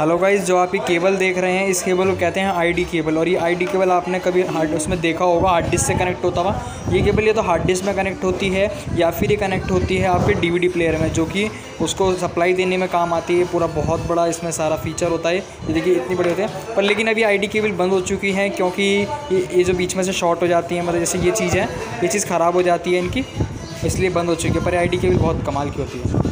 Hello guys जो आप ये केबल देख रहे हैं, इस केबल को कहते हैं आईडी केबल और ये आईडी केबल आपने कभी हार्ड उसमें देखा होगा हार्ड डिस्क से कनेक्ट होता हुआ। ये केबल ये तो हार्ड डिस्क में कनेक्ट होती है या फिर ये कनेक्ट होती है आपके डीवीडी प्लेयर में, जो कि उसको सप्लाई देने में काम आती है। पूरा बहुत बड़ा इसमें सारा फीचर होता है। ये देखिए, इतनी बड़ी होती है। पर लेकिन अभी आईडी केबल बंद हो चुकी है क्योंकि ये जो बीच में से शॉर्ट हो जाती है मतलब जैसे ये चीज़ है, ये चीज़ ख़राब हो जाती है इनकी, इसलिए बंद हो चुकी है। पर आईडी केबल बहुत कमाल की होती है।